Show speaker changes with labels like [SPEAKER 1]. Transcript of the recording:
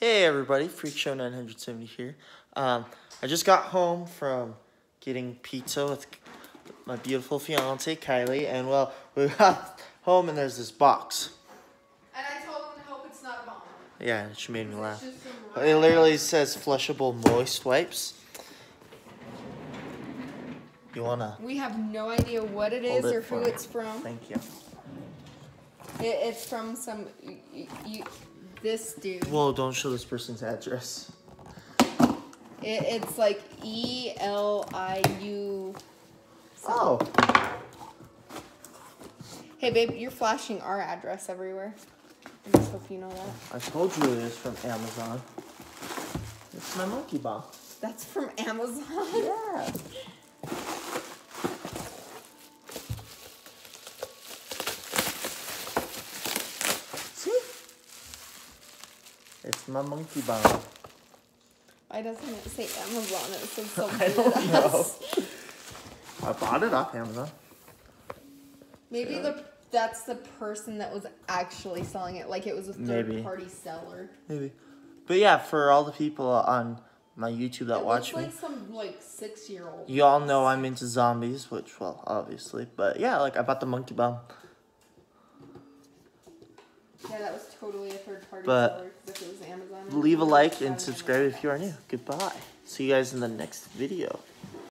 [SPEAKER 1] Hey everybody, Freak Show 970 here. Um, I just got home from getting pizza with my beautiful fiance Kylie, and well, we got home and there's this box.
[SPEAKER 2] And I told him to hope it's not a bomb.
[SPEAKER 1] Yeah, she made me laugh. It literally says flushable moist wipes. You wanna?
[SPEAKER 2] We have no idea what it is
[SPEAKER 1] it
[SPEAKER 2] or who it's from.
[SPEAKER 1] Thank you.
[SPEAKER 2] It, it's from some y- y- y- this dude.
[SPEAKER 1] Whoa! Don't show this person's address.
[SPEAKER 2] It, it's like E L I U.
[SPEAKER 1] Oh,
[SPEAKER 2] Hey babe, you're flashing our address everywhere. I just hope you know that.
[SPEAKER 1] I told you it is from Amazon. It's my monkey bomb.
[SPEAKER 2] That's from Amazon.
[SPEAKER 1] Yeah. It's my monkey bomb.
[SPEAKER 2] Why doesn't it say Amazon? It says so
[SPEAKER 1] I don't know. I bought it off Amazon.
[SPEAKER 2] Maybe the that's the person that was actually selling it. Like it was a third
[SPEAKER 1] Maybe.
[SPEAKER 2] party seller.
[SPEAKER 1] Maybe. But yeah, for all the people on my YouTube that
[SPEAKER 2] it
[SPEAKER 1] watch
[SPEAKER 2] looks
[SPEAKER 1] me,
[SPEAKER 2] like some like six year old.
[SPEAKER 1] you all know I'm into zombies, which, well, obviously. But yeah, like I bought the monkey bomb.
[SPEAKER 2] Yeah, that was totally a third party
[SPEAKER 1] But
[SPEAKER 2] seller if it was Amazon.
[SPEAKER 1] Leave a like and subscribe if you are new. Goodbye. See you guys in the next video.